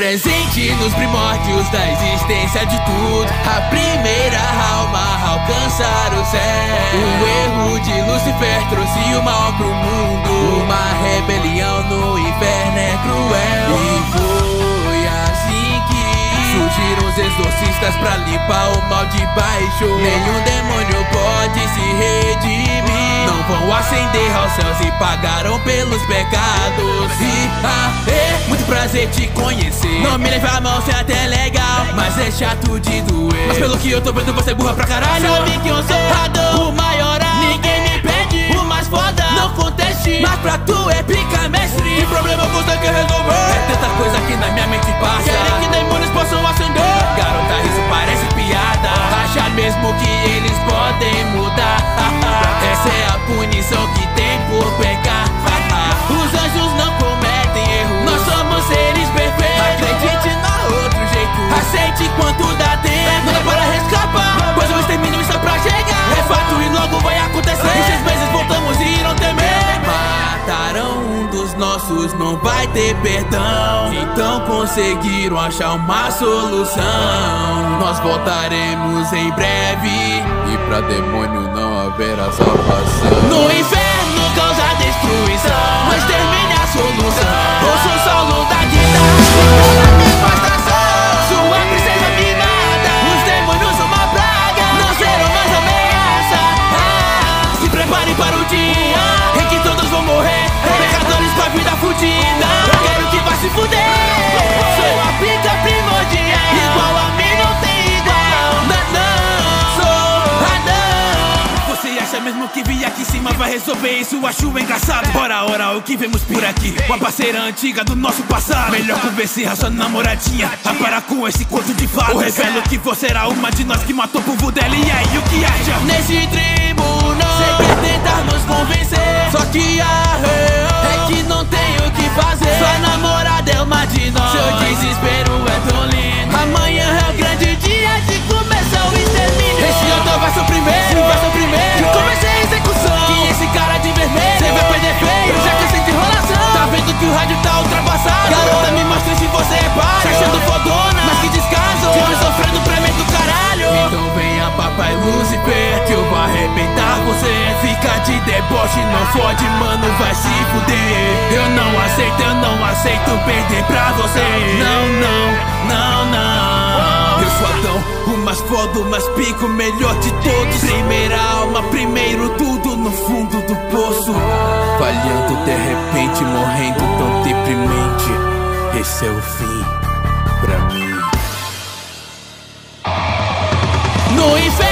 Presente nos primórdios da existência de tudo. A primeira alma a alcançar o céu. O erro de Lucifer trouxe o mal pro mundo. Uma rebelião no inferno é cruel. E foi assim que surgiram os exorcistas pra limpar o mal de baixo. Nenhum demônio pode se redimir. Não vão ascender aos céus e pagaram pelos pecados. E muito prazer te conhecer. Não me leve a mão, cê é até legal Mas é chato de doer. Mas pelo que eu tô vendo, você é burra pra caralho. Sabe que eu sou radão, o maioral Ninguém me pede, o mais foda Não conteste, mas pra tu é pica mestre. Que problema você quer resolver? É tanta coisa que na minha mente passa. Querem que demônios possam acender? Garota, isso parece piada. Acha mesmo que eles podem mudar não vai ter perdão. Então conseguiram achar uma solução. Nós voltaremos em breve. E pra demônio não haverá salvação. No inferno mesmo que vir aqui em cima vai resolver isso? Acho engraçado Ora, ora, o que vemos por aqui? Uma parceira antiga do nosso passado Melhor convencer a sua namoradinha A parar com esse conto de fadas Eu revelo que você era uma de nós que matou o povo dela E aí, o que acha? Nesse tribunal quer tentar nos convencer Só que a real É que não tem Que eu vou arrebentar você. Fica de deboche, não fode, mano, vai se fuder. Eu não aceito, eu não aceito perder pra você. Não, não, não, não. Eu sou Adão, o mais foda, o mais pico, melhor de todos. Primeira alma, primeiro tudo no fundo do poço. Falhando de repente, morrendo tão deprimente. Esse é o fim pra mim. No inferno